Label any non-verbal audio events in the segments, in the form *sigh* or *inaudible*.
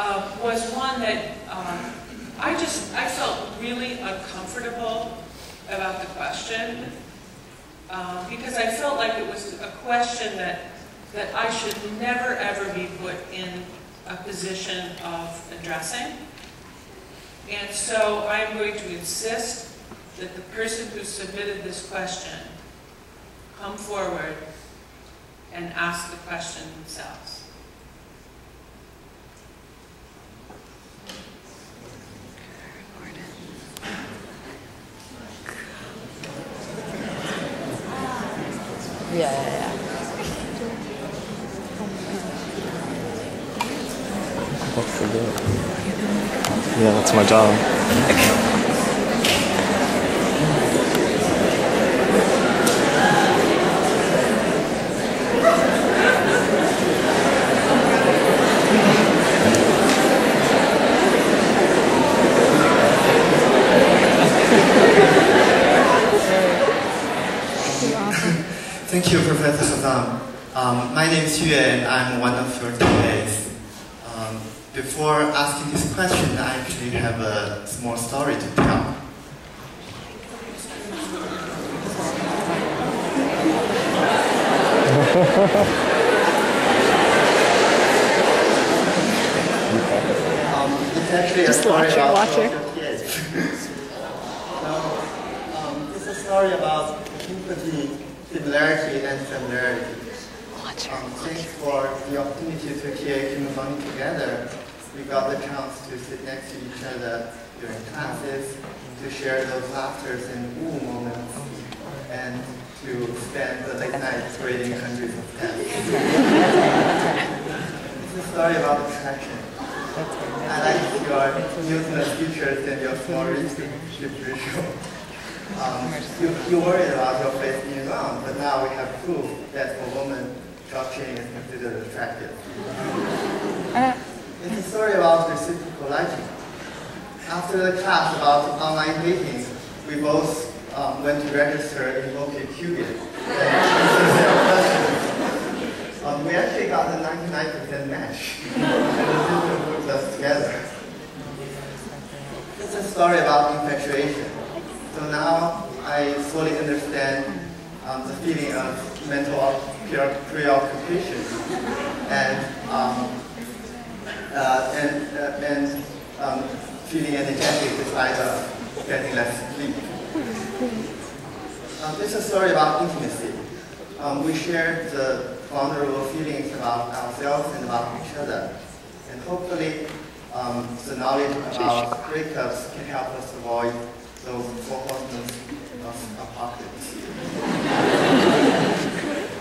uh, was one that um, I just, I felt really uncomfortable about the question um, because I felt like it was a question that, that I should never, ever be put in a position of addressing. And so I'm going to insist that the person who submitted this question come forward and ask the question themselves. Yeah, yeah, yeah. What for? Yeah, that's my job. Thank you, Professor Hazan. Um, my name is Yue, and I'm one of your teammates. Um, before asking this question, I actually have a small story to tell. um, it's actually Just a story watch about watch her. Yes. *laughs* so, um, it's a story about empathy, similarity, and familiarity. Um, thanks for the opportunity to hear human bonding together. We got the chance to sit next to each other during classes, to share those laughters and ooh moments, and to spend the late nights grading hundreds of tests. *laughs* it's a story about attraction. I like your neotenous features and your small relationship visual. Um, you, you worried about your face being round, but now we have proof that for women, blockchain is considered attractive. It's a story about reciprocal liking. After the class about online dating, we both um, went to register in OkCupid. and answered their questions. Um, we actually got a 99% match. and the system puts us together. It's a story about infatuation. So now I fully understand um, the feeling of mental preoccupation and um, uh, and uh, and um, feeling energetic despite of getting less sleep. Um, this is a story about intimacy. Um, we share the vulnerable feelings about ourselves and about each other, and hopefully um, the knowledge about breakups can help us avoid those four horsemen of apocalypse.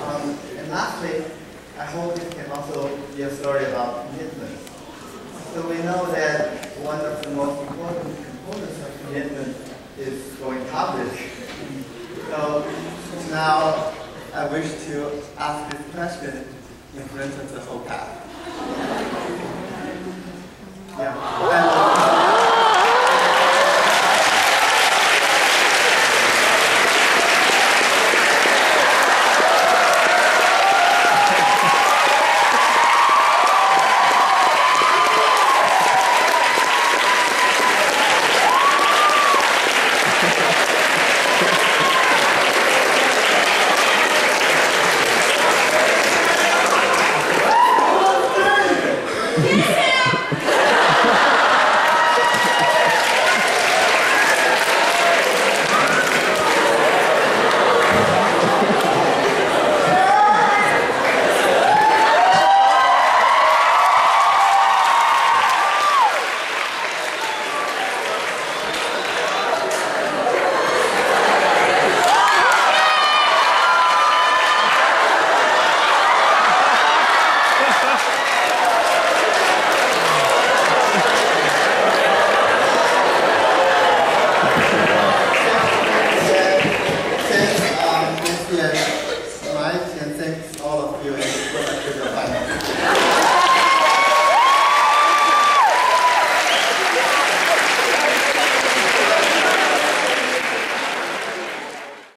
Um, and lastly, I hope it can also be a story about commitment. So we know that one of the most important components of commitment is going public. So now I wish to ask this question in front of the whole class.